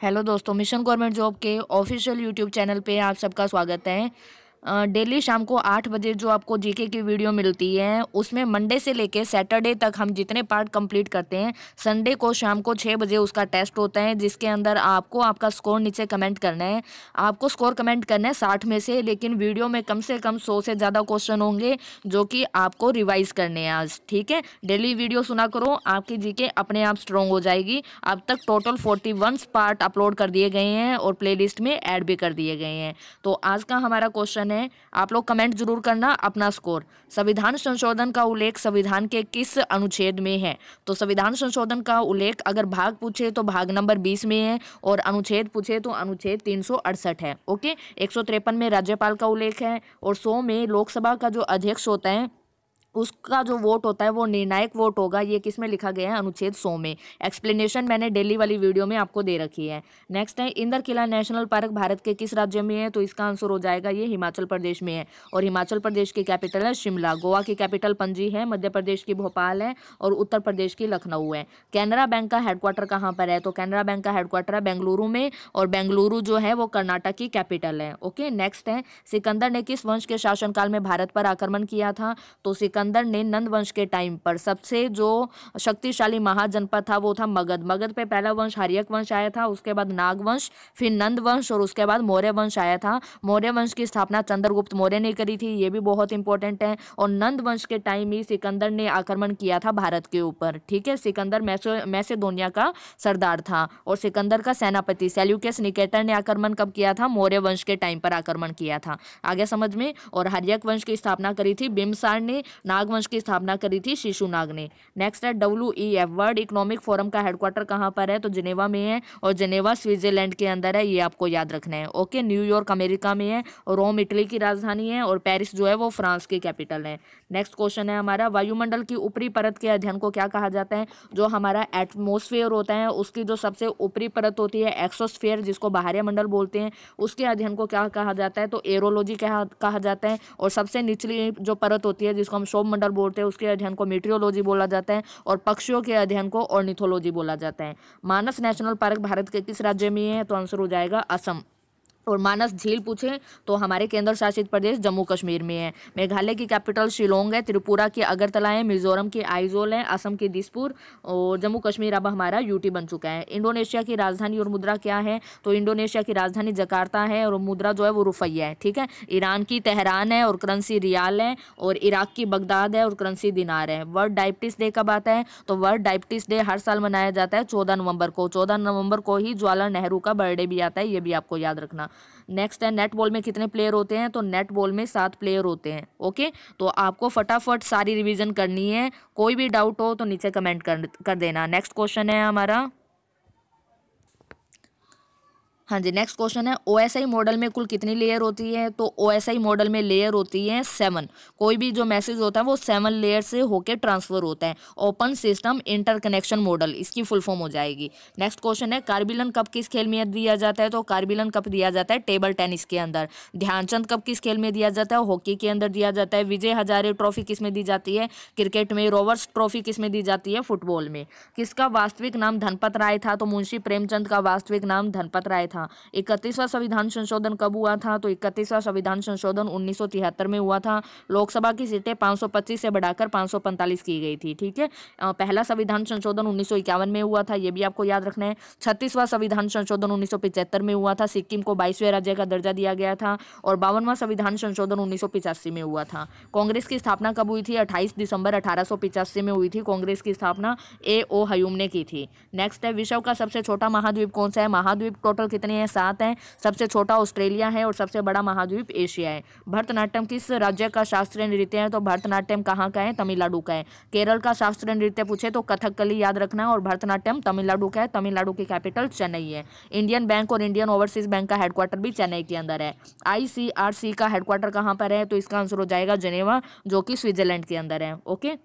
Hello दोस्तों mission government job के official YouTube channel पे आप सबका स्वागत है। डेली शाम को आठ बजे जो आपको जीके की वीडियो मिलती है, उसमें मंडे से लेके सैटरडे तक हम जितने पार्ट कंप्लीट करते हैं, संडे को शाम को छः बजे उसका टेस्ट होता है, जिसके अंदर आपको आपका स्कोर नीचे कमेंट करना है। आपको स्कोर कमेंट करना है साठ में से, लेकिन वीडियो में कम से कम सौ से ज़्यादा क्वेश्चन होंगे, जो कि आपको रिवाइज करने हैं आज, ठीक है? डेली वीडियो सुना करो, आपकी जी अपने आप स्ट्रॉन्ग हो जाएगी। अब तक टोटल फोर्टी पार्ट अपलोड कर दिए गए हैं और प्ले में ऐड भी कर दिए गए हैं। तो आज का हमारा क्वेश्चन क्वेश्चन है। आप लोग कमेंट ज़रूर करना अपना स्कोर संविधान संशोधन का उल्लेख संविधान के किस अनुच्छेद में है? तो संविधान संशोधन का उल्लेख अगर भाग पूछे तो भाग नंबर बीस में है और अनुच्छेद पूछे तो अनुच्छेद तीन है। ओके? एक में राज्यपाल का उल्लेख है और सौ में लोकसभा का जो अध्यक्ष होता है उसका जो वोट होता है, वो निर्णायक वोट होगा। ये किसमें लिखा गया है? अनुच्छेद सौ में। एक्सप्लेनेशन मैंने डेली वाली वीडियो में आपको दे रखी है। नेक्स्ट है, इंदर किला नेशनल पार्क भारत के किस राज्य में है? तो इसका आंसर हो जाएगा, ये हिमाचल प्रदेश में है। और हिमाचल प्रदेश की कैपिटल है शिमला। गोवा की कैपिटल पंजी है, मध्य प्रदेश की भोपाल है और उत्तर प्रदेश की लखनऊ है। कैनरा बैंक का हेडक्वार्टर कहाँ पर है? तो कैनरा बैंक का हेडक्वार्टर है बेंगलुरु में और बेंगलुरु जो है, वो कर्नाटक की कैपिटल है। ओके नेक्स्ट है, सिकंदर ने किस वंश के शासनकाल में भारत पर आक्रमण किया था? तो सिकंदर सिकंदर ने नंद वंश के टाइम पर। सबसे जो शक्तिशाली महाजनपद था, वो था मगध। मगध पे पहला वंश हरियक वंश आया था, उसके बाद नाग वंश फिर नंद वंश और उसके बाद मौर्य वंश आया था। मौर्य वंश की स्थापना चंद्रगुप्त मौर्य ने करी थी, ये भी बहुत इंपॉर्टेंट है। और नंद वंश के टाइम ही सिकंदर ने आक्रमण किया था भारत के ऊपर। ठीक है, सिकंदर मैसो, मैसेदोनिया का सरदार था और सिकंदर का सेनापति सेल्यूकस निकेटर ने आक्रमण कब किया था? मौर्य वंश के टाइम पर आक्रमण किया था। आगे समझ में? और हरियक वंश की स्थापना करी थी, बिम्सार ने नागवंश की स्थापना करी थी शिशु नाग ने। नेक्स्ट है W E F world economic forum का हेडक्वार्टर कहाँ पर है? तो जिनेवा में है और जिनेवा, स्विट्जरलैंड के अंदर है, ये आपको याद रखना है। ओके न्यूयॉर्क अमेरिका में है, रोम, इटली की राजधानी है और पेरिस जो है वो फ्रांस की कैपिटल है। नेक्स्ट क्वेश्चन है हमारा, वायुमंडल की ऊपरी परत के अध्ययन को क्या कहा जाता है? जो हमारा एटमोसफेयर होता है, उसकी जो सबसे ऊपरी परत होती है एक्सोस्फेयर जिसको बाहरी मंडल बोलते हैं, उसके अध्ययन को क्या कहा जाता है? तो एरोलॉजी कहा कहा जाता है और सबसे निचली जो परत होती है, जिसको हम शोभ मंडल बोलते हैं, उसके अध्ययन को मीट्रियोलॉजी बोला जाता है और पक्षियों के अध्ययन को ऑर्निथोलॉजी बोला जाता है। मानस नेशनल पार्क भारत के किस राज्य में है? तो आंसर हो जाएगा असम। और मानस झील पूछे तो हमारे केंद्र शासित प्रदेश जम्मू कश्मीर में है। मेघालय की कैपिटल शिलोंग है, त्रिपुरा की अगरतला है, मिजोरम की आइजोल है, असम की दिसपुर और जम्मू कश्मीर अब हमारा यूटी बन चुका है। इंडोनेशिया की राजधानी और मुद्रा क्या है? तो इंडोनेशिया की राजधानी जकार्ता है और मुद्रा जो है वो रुफैया है, ठीक है? ईरान की तेहरान है और करंसी रियाल है और इराक की बगदाद है और करंसी दिनार है। वर्ल्ड डायबिटिस डे कब आता है? तो वर्ल्ड डायबिटिस डे हर साल मनाया जाता है चौदह नवंबर को। चौदह नवंबर को ही जवाहरलाल नेहरू का बर्थडे भी आता है, ये भी आपको याद रखना। नेक्स्ट है नेट बॉल में कितने प्लेयर होते हैं? तो नेट बॉल में सात प्लेयर होते हैं ओके तो आपको फटाफट सारी रिवीजन करनी है। कोई भी डाउट हो तो नीचे कमेंट कर कर देना। नेक्स्ट क्वेश्चन है हमारा। हाँ जी नेक्स्ट क्वेश्चन है ओएसआई मॉडल में कुल कितनी लेयर होती है? तो ओएसआई मॉडल में लेयर होती है सेवन कोई भी जो मैसेज होता है, वो सेवन लेयर से होके ट्रांसफ़र होता है. ओपन सिस्टम इंटरकनेक्शन मॉडल इसकी फुल फॉर्म हो जाएगी. नेक्स्ट क्वेश्चन है कार्बिलन कप किस खेल में दिया जाता है? तो कार्बिलन कप दिया जाता है? टेबल टेनिस के अंदर. ध्यानचंद कप किस खेल में दिया जाता है? हॉकी के अंदर दिया जाता है. विजय हजारे ट्रॉफी किसमें दी जाती है? क्रिकेट में. रोवर्स ट्रॉफी किसमें दी जाती है? फुटबॉल में. किसका वास्तविक नाम धनपत राय था? तो मुंशी प्रेमचंद का वास्तविक नाम धनपत राय था. था। इकतीसवां संविधान संशोधन कब हुआ था? तो इकतीसवां संविधान संशोधन उन्नीस सौ तिहत्तर में हुआ था। लोकसभा की सीटें 525 से बढ़ाकर 545 की गई थी, ठीक है? पहला संविधान संशोधन उन्नीस में हुआ था, ये भी आपको याद रखना है। छत्तीसवां संविधान संशोधन उन्नीस में हुआ था। सिक्किम को बाईसवें राज्य का दर्जा दिया गया था और बावनवा संविधान संशोधन उन्नीस में हुआ था। कांग्रेस की स्थापना कब हुई थी? अट्ठाईस दिसंबर अठारह में हुई थी। कांग्रेस की स्थापना ए ओ हयूम ने की थी। नेक्स्ट है, विश्व का सबसे छोटा महाद्वीप कौन सा है? महाद्वीप टोटल कितने कितने हैं सात हैं। सबसे छोटा ऑस्ट्रेलिया है और सबसे बड़ा महाद्वीप एशिया है। भरतनाट्यम किस राज्य का शास्त्रीय नृत्य है? तो भरतनाट्यम कहाँ का है? तमिलनाडु का है। केरल का शास्त्रीय नृत्य पूछे तो कथकली याद रखना और भरतनाट्यम तमिलनाडु का है। तमिलनाडु की कैपिटल चेन्नई है। इंडियन बैंक और इंडियन ओवरसीज बैंक का हेडक्वार्टर भी चेन्नई के अंदर है। आई का हेडक्वार्टर कहाँ पर है? तो इसका आंसर हो जाएगा जनेवा जो कि स्विट्जरलैंड के अंदर है। ओके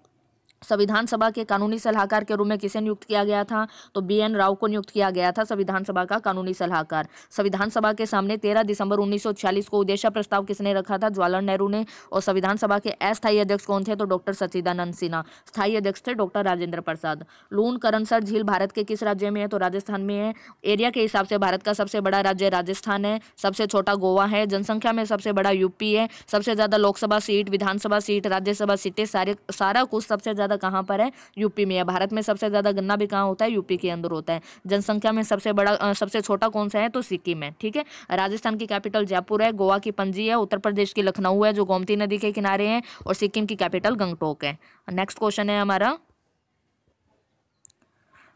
संविधान सभा के कानूनी सलाहकार के रूप में किसे नियुक्त किया गया था? तो बी एन राव को नियुक्त किया गया था संविधान सभा का कानूनी सलाहकार। संविधान सभा के सामने 13 दिसंबर 1946 को उद्देश्य प्रस्ताव किसने रखा था? जवाहरलाल नेहरू ने। और संविधान सभा के अस्थायी अध्यक्ष कौन थे? तो डॉक्टर सचिदानंद सिन्हा। स्थायी अध्यक्ष थे डॉक्टर राजेंद्र प्रसाद। लून करणसर झील भारत के किस राज्य में है? तो राजस्थान में है। एरिया के हिसाब से भारत का सबसे बड़ा राज्य राजस्थान है। सबसे छोटा गोवा है। जनसंख्या में सबसे बड़ा यूपी है। सबसे ज़्यादा लोकसभा सीट, विधानसभा सीट, राज्यसभा सीटें, सारे सारा कुछ सबसे ज़्यादा ज़्यादा कहाँ पर है? यूपी में है। भारत में सबसे ज़्यादा गन्ना भी कहाँ होता है, यूपी के अंदर होता है। जनसंख्या में सबसे बड़ा सबसे छोटा कौन सा है? तो सिक्किम है, ठीक है? राजस्थान की कैपिटल जयपुर है, गोवा की पंजी है, उत्तर प्रदेश की लखनऊ है, जो गोमती नदी के किनारे है, और सिक्किम की कैपिटल गंगटोक है। नेक्स्ट क्वेश्चन है हमारा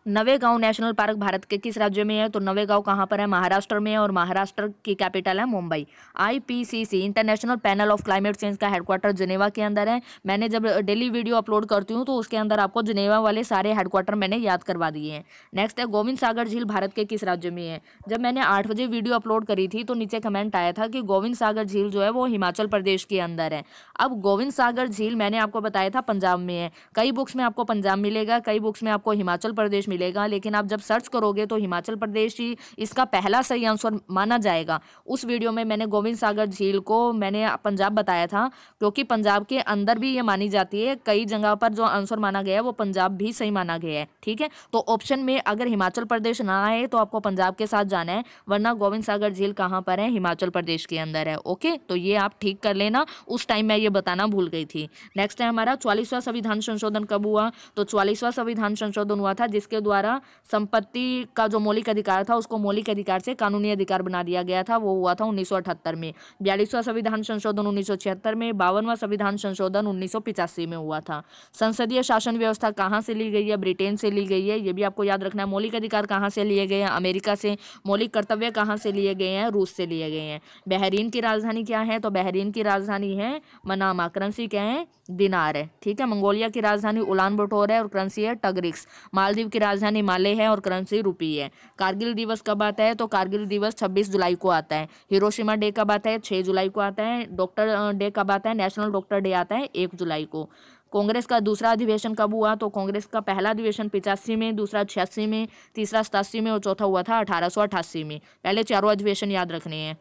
नवेगांव नेशनल पार्क भारत के किस राज्य में है? तो नवेगांव कहाँ पर है? महाराष्ट्र में है और महाराष्ट्र की कैपिटल है Mumbai. IPCC international panel of climate change का हेडक्वार्टर जनेवा के अंदर है। मैंने जब डेली वीडियो अपलोड करती हूँ तो उसके अंदर आपको जनेवा वाले सारे हेडक्वार्टर मैंने याद करवा दिए हैं। नेक्स्ट है, गोविंद सागर झील भारत के किस राज्य में है? जब मैंने आठ बजे वीडियो अपलोड करी थी तो नीचे कमेंट आया था कि गोविंद सागर झील जो है, वो हिमाचल प्रदेश के अंदर है। अब गोविंद सागर झील मैंने आपको बताया था, पंजाब में है। कई बुक्स में आपको पंजाब मिलेगा, कई बुक्स में आपको हिमाचल प्रदेश मिलेगा, लेकिन आप जब सर्च करोगे तो हिमाचल प्रदेश ही इसका पहला सही आंसर माना जाएगा। उस वीडियो में मैंने गोविंद सागर झील को मैंने पंजाब बताया था, क्योंकि पंजाब के अंदर भी ये मानी जाती है, कई जगह पर जो आंसर माना गया है, वो पंजाब भी सही माना गया है, ठीक है? तो ऑप्शन में अगर हिमाचल प्रदेश ना आए तो आपको पंजाब के साथ जाना है, वरना गोविंद सागर झील कहाँ पर है? हिमाचल प्रदेश के अंदर है ओके तो ये आप ठीक कर लेना। उस टाइम मैं ये बताना भूल गई थी। नेक्स्ट है हमारा चालीसवा संविधान संशोधन कब हुआ? तो चालीसवा संविधान संशोधन हुआ था, जिसके द्वारा संपत्ति का जो मौलिक अधिकार था, उसको मौलिक अधिकार से कानूनी अधिकार बना दिया गया था। वो हुआ था उन्नीस में। बयालीसवां संविधान संशोधन उन्नीस में, बावनवा संविधान संशोधन उन्नीस में हुआ था। संसदीय शासन व्यवस्था कहाँ से ली गई है? ब्रिटेन से ली गई है। ये भी आपको याद रखना है, मौलिक अधिकार कहाँ से लिए गए हैं? अमेरिका से। मौलिक कर्तव्य कहाँ से लिए गए हैं? रूस से लिए गए हैं। बहरीन की राजधानी क्या है? तो बहरीन की राजधानी है मनामा। करेंसी क्या है? दिनार है। ठीक है, मंगोलिया की राजधानी उलान बटोर है और करेंसी है टगरिक्स। मालदीव की राजधानी माले है और करेंसी रुपी है। कारगिल दिवस कब आता है? तो कारगिल दिवस 26 जुलाई को आता है। हिरोशिमा डे कब आता है? 6 जुलाई को आता है। डॉक्टर डे कब आता है? नेशनल डॉक्टर डे आता है एक जुलाई को। कांग्रेस का दूसरा अधिवेशन कब हुआ? तो कांग्रेस का पहला अधिवेशन पिचासी में, दूसरा छियासी में, तीसरा सतासी में और चौथा हुआ था अठारह सौ अठासी में। पहले चारों अधिवेशन याद रखने हैं।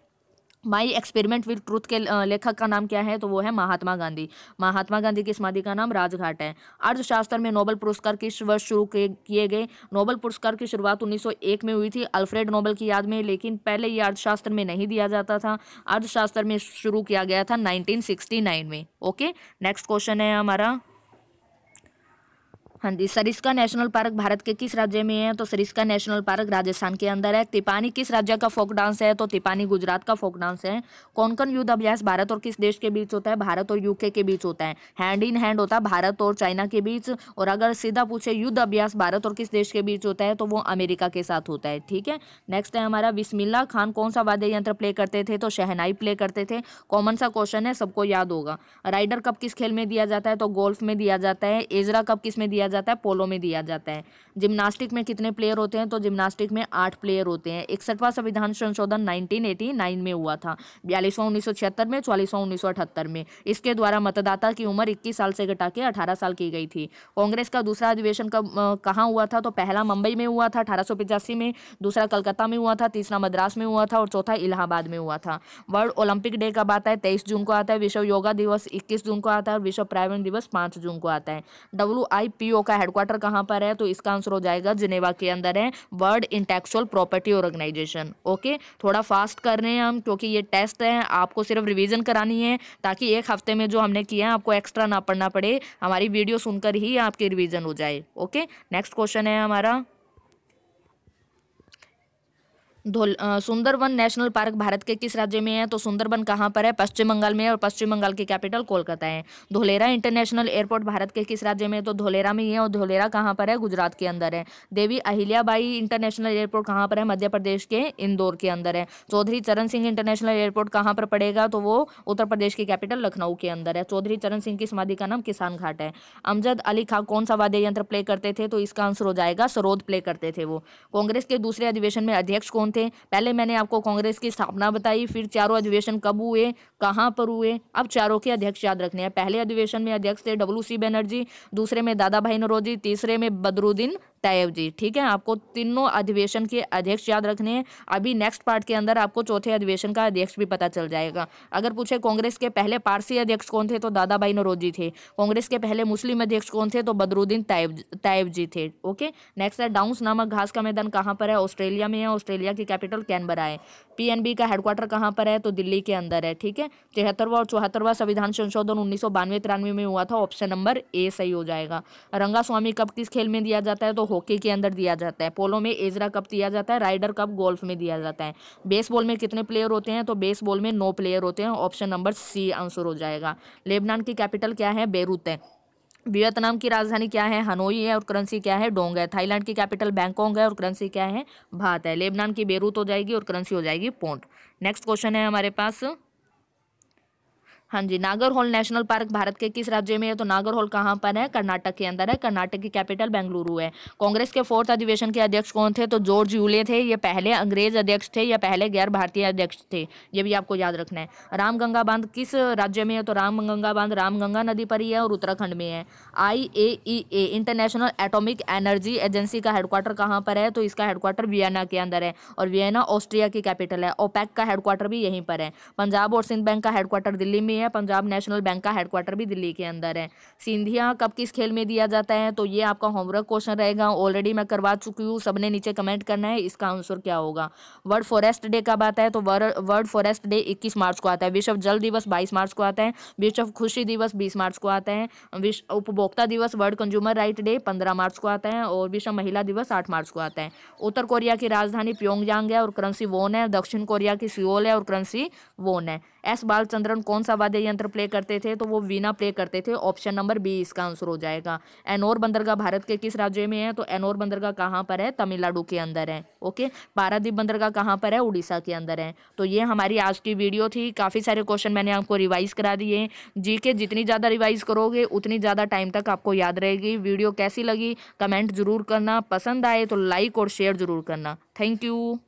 माई एक्सपेरिमेंट विद ट्रूथ के लेखक का नाम क्या है? तो वो है महात्मा गांधी। महात्मा गांधी की समाधि का नाम राजघाट है। अर्थशास्त्र में नोबल पुरस्कार किस वर्ष शुरू किए गए? नोबल पुरस्कार की शुरुआत 1901 में हुई थी, अल्फ्रेड नोबल की याद में, लेकिन पहले ये अर्थशास्त्र में नहीं दिया जाता था। अर्थशास्त्र में शुरू किया गया था नाइनटीन में। ओके, नेक्स्ट क्वेश्चन है हमारा। हाँ जी, सरिस्का नेशनल पार्क भारत के किस राज्य में है? तो सरिस्का नेशनल पार्क राजस्थान के अंदर है। तिपानी किस राज्य का फोक डांस है? तो तिपानी गुजरात का फोक डांस है। कोंकण युद्ध अभ्यास भारत और किस देश के बीच होता है? भारत और यूके के बीच होता है। हैंड इन हैंड होता है भारत और चाइना के बीच। और अगर सीधा पूछे युद्ध अभ्यास भारत और किस देश के बीच होता है? तो वो अमेरिका के साथ होता है, ठीक है? नेक्स्ट है हमारा बिस्मिल्ला खान कौन सा वाद्य यंत्र प्ले करते थे? तो शहनाई प्ले करते थे। कॉमन सा क्वेश्चन है, सबको याद होगा। राइडर कप किस खेल में दिया जाता है? तो गोल्फ में दिया जाता है। एजरा कप किसमें दिया जाता है पोलो में दिया जाता है। जिम्नास्टिक में कितने प्लेयर होते हैं? तो जिम्नास्टिक में आठ प्लेयर होते हैं। इकसठवां संविधान संशोधन 1989 में हुआ था। बयालीसवां, उन्नीस में चालीसवां उन्नीस में। इसके द्वारा मतदाता की उम्र इक्कीस साल से घटा के अठारह साल की गई थी। कांग्रेस का दूसरा अधिवेशन कब कहाँ हुआ था? तो पहला मुंबई में हुआ था, अठारह में। दूसरा कलकत्ता में हुआ था, तीसरा मद्रास में हुआ था और चौथा इलाहाबाद में हुआ था। वर्ल्ड ओलंपिक डे कब आता है? तेईस जून को आता है। विश्व योगा दिवस इक्कीस जून को आता है और विश्व पर्यावरण दिवस पाँच जून को आता है। WIPO का हेडक्वार्टर कहाँ पर है? तो इसका आंसर हो जाएगा जिनेवा के अंदर है world intellectual property organisation. Okay? थोड़ा फास्ट कर रहे हैं हम, क्योंकि ये टेस्ट है, आपको सिर्फ़ रिविजन करानी है, ताकि एक हफ़्ते में जो हमने किया है, आपको एक्स्ट्रा ना पढ़ना पड़े, हमारी वीडियो सुनकर ही आपकी रिविजन हो जाए। ओके? नेक्स्ट क्वेश्चन है हमारा। सुंदरबन नेशनल पार्क भारत के किस राज्य में है? तो सुंदरबन कहाँ पर है? पश्चिम बंगाल में और पश्चिम बंगाल की कैपिटल कोलकाता है। धोलेरा इंटरनेशनल एयरपोर्ट भारत के किस राज्य में है? तो धोलेरा में ही है और धोलेरा कहाँ पर है? गुजरात के अंदर है। देवी अहिल्याबाई इंटरनेशनल एयरपोर्ट कहाँ पर है? मध्य प्रदेश के इंदौर के अंदर है। चौधरी चरण सिंह इंटरनेशनल एयरपोर्ट कहाँ पर पड़ेगा? तो वो उत्तर प्रदेश की कैपिटल लखनऊ के अंदर है। चौधरी चरण सिंह की समाधि का नाम किसान घाट है। अमजद अली खां कौन सा वाद्य यंत्र प्ले करते थे? तो इसका आंसर हो जाएगा सरोद प्ले करते थे वो। कांग्रेस के दूसरे अधिवेशन में अध्यक्ष कौन कौन थे? पहले मैंने आपको कांग्रेस की स्थापना बताई, फिर चारों अधिवेशन कब हुए, कहाँ पर हुए? अब चारों के अध्यक्ष याद रखने हैं। पहले अधिवेशन में अध्यक्ष थे डब्ल्यू सी बनर्जी दूसरे में दादा भाई नरोजी, तीसरे में बदरुद्दीन तैयब जी, ठीक है? आपको तीनों अधिवेशन के अध्यक्ष याद रखने हैं। अभी नेक्स्ट पार्ट के अंदर आपको चौथे अधिवेशन का अध्यक्ष भी पता चल जाएगा। अगर पूछे कांग्रेस के पहले पारसी अध्यक्ष कौन थे तो दादा भाई नरोजी थे। कांग्रेस के पहले मुस्लिम अध्यक्ष कौन थे तो बदरुद्दीन तैयब तैयब जी थे, ओके? नेक्स्ट है डाउंस नामक घास का मैदान कहाँ पर है? ऑस्ट्रेलिया में है। ऑस्ट्रेलिया की कैपिटल कैनबरा है। पीएनबी का हेडक्वार्टर कहाँ पर है? तो दिल्ली के अंदर है, ठीक है? तिहत्तरवा और चौहत्तरवा संविधान संशोधन उन्नीस सौ में हुआ था। ऑप्शन नंबर ए सही हो जाएगा। रंगा स्वामी कब किस खेल में दिया जाता है? तो हॉकी के अंदर दिया जाता है। पोलो में एजरा कप दिया जाता है, राइडर कप गोल्फ में दिया जाता है। बेसबॉल में कितने प्लेयर होते हैं? तो बेसबॉल में नौ प्लेयर होते हैं। ऑप्शन नंबर सी आंसर हो जाएगा। लेबनान की कैपिटल क्या है? बेरूत है। वियतनाम की राजधानी क्या है? हनोई है और करेंसी क्या है? डोंग है। थाईलैंड की कैपिटल बैंकॉक है और करेंसी क्या है? भात है। लेबनान की बेरूत हो जाएगी और करेंसी हो जाएगी पोंट। नेक्स्ट क्वेश्चन है हमारे पास। हाँ जी नागरहोल नेशनल पार्क भारत के किस राज्य में है? तो नागरहोल कहाँ पर है? कर्नाटक के अंदर है। कर्नाटक की कैपिटल बेंगलुरु है। कांग्रेस के फोर्थ अधिवेशन के अध्यक्ष कौन थे? तो जॉर्ज यूले थे। ये पहले अंग्रेज़ अध्यक्ष थे, या पहले गैर भारतीय अध्यक्ष थे? ये भी आपको याद रखना है। रामगंगा बाँध किस राज्य में है? तो रामगंगा बाँध रामगंगा नदी पर ही है और उत्तराखंड में है। I A international atomic energy agency का हेडक्वार्टर कहाँ पर है? तो इसका हेडक्वार्टर वियना के अंदर है और वियना ऑस्ट्रिया की कैपिटल है। ओपैक का हेडक्वार्टर भी यहीं पर है। पंजाब और सिंध बैंक का हेडक्वार्टर दिल्ली में है। पंजाब नेशनल बैंक का हेडक्वार्टर भी दिल्ली के अंदर है। सिंधिया, कब किस खेल में दिया जाता है? तो ये आपका होमवर्क क्वेश्चन रहेगा। ऑलरेडी मैं करवा चुकी हूँ। सबने नीचे कमेंट करना है। इसका आंसर क्या होगा? वर्ल्ड फॉरेस्ट डे कब आता है? तो वर्ल्ड फॉरेस्ट डे इक्कीस मार्च को आता है। विश्व जल दिवस बाईस मार्च को आता है। विश्व खुशी दिवस बीस मार्च को आता है। विश्व उपभोक्ता दिवस वर्ल्ड कंज्यूमर राइट डे पंद्रह मार्च को आता है। और विश्व महिला दिवस आठ मार्च को आता है। उत्तर कोरिया की राजधानी प्योंगयांग है और करंसी वोन है। दक्षिण कोरिया की सियोल है और करंसी वोन है। एस बालचंद्रन कौन सा वाद्य यंत्र प्ले करते थे तो वो वीना प्ले करते थे। ऑप्शन नंबर बी इसका आंसर हो जाएगा। एनोर बंदरगाह भारत के किस राज्य में है? तो एनोर बंदरगाह कहाँ पर है? तमिलनाडु के अंदर है ओके पारादीप बंदरगाह कहाँ पर है? उड़ीसा के अंदर है। तो ये हमारी आज की वीडियो थी। काफ़ी सारे क्वेश्चन मैंने आपको रिवाइज करा दिए जी के जितनी ज़्यादा रिवाइज करोगे, उतनी ज़्यादा टाइम तक आपको याद रहेगी। वीडियो कैसी लगी? कमेंट ज़रूर करना। पसंद आए तो लाइक और शेयर ज़रूर करना। Thank you